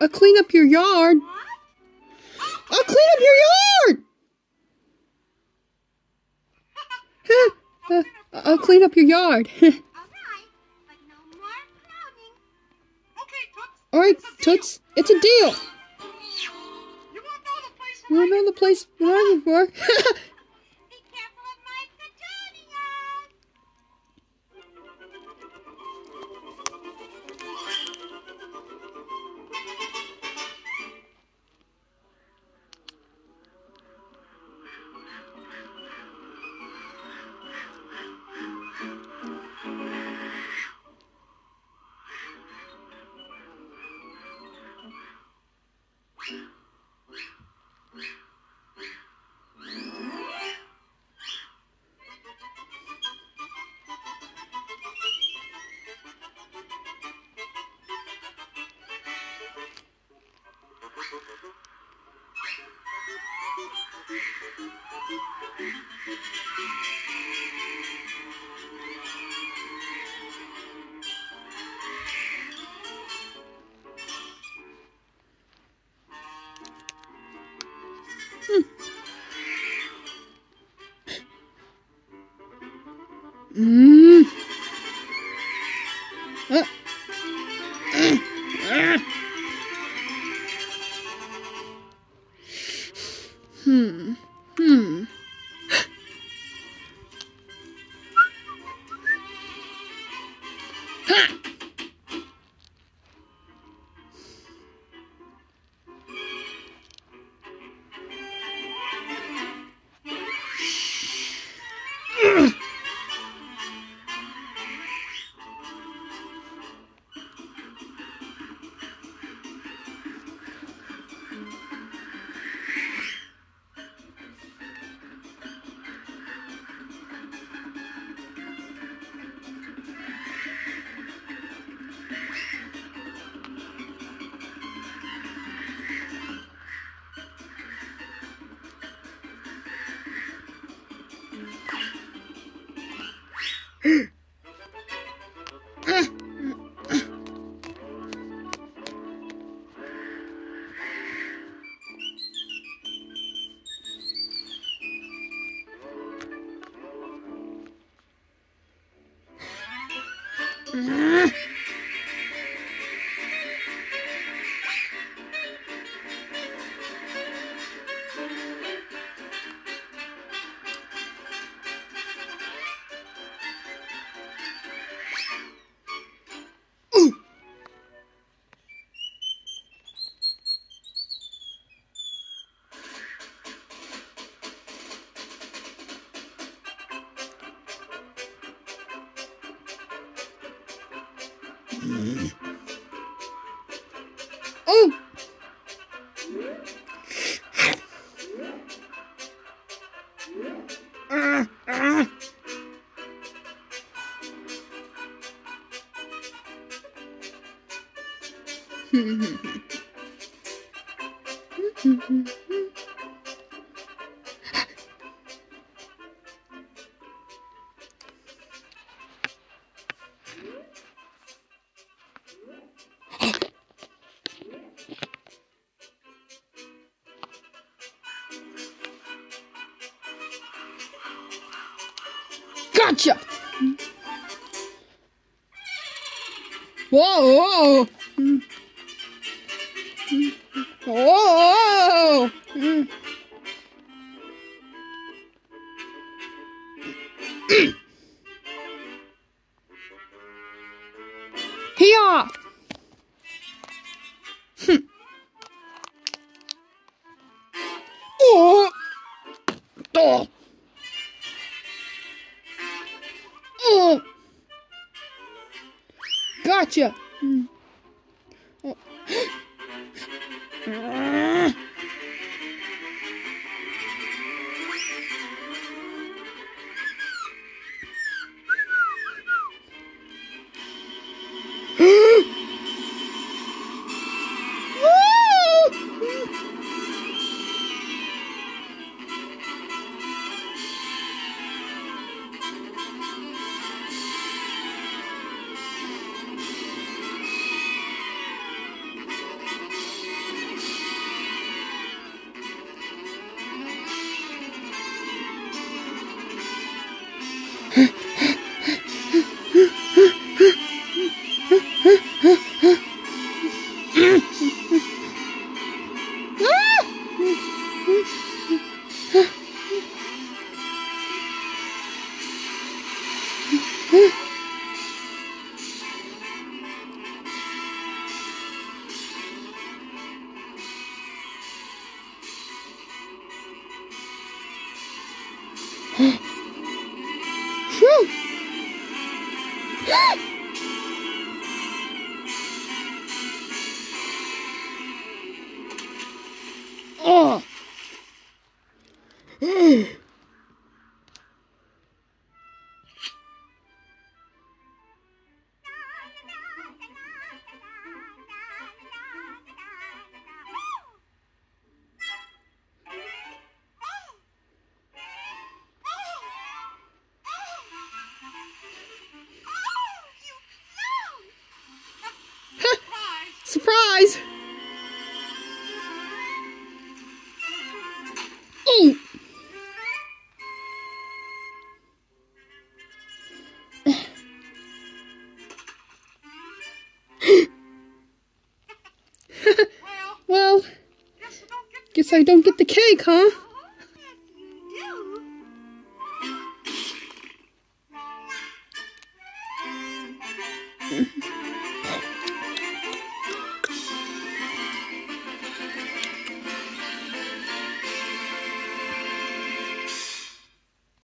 I'll clean up your yard. I'll clean up your yard. Uh, I'll clean up your yard. All right, Toots, it's a deal. You want know the place we're looking for? Mm. Hmm. Mm-hmm. Oh! Ah, ah. Gotcha! Whoa! Whoa! Here! Oh! Gotcha! Mm. Oh. Phew. Hmm. oh. Surprise! Oh! well, guess I don't get the cake, huh?